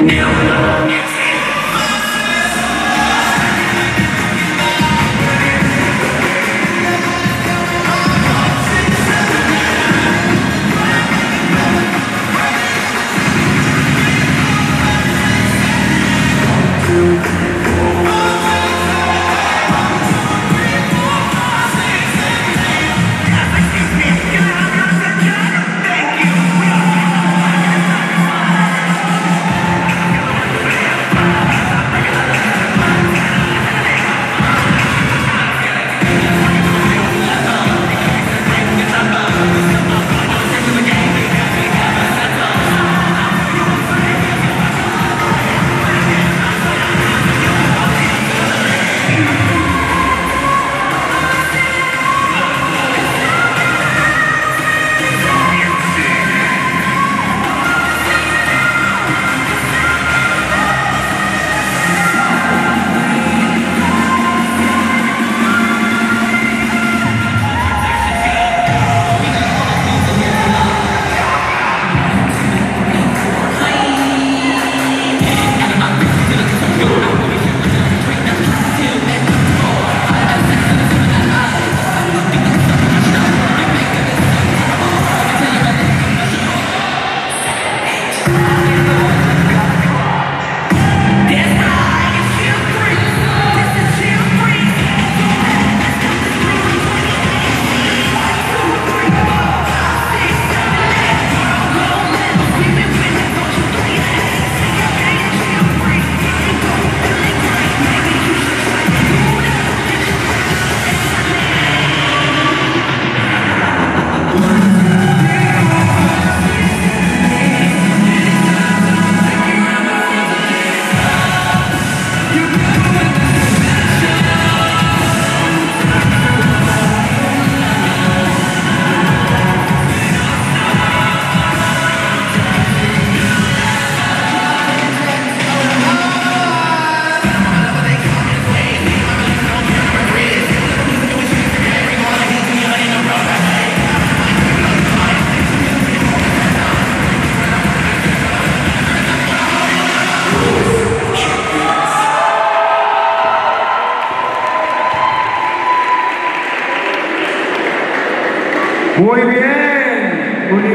Now, now. Muy bien.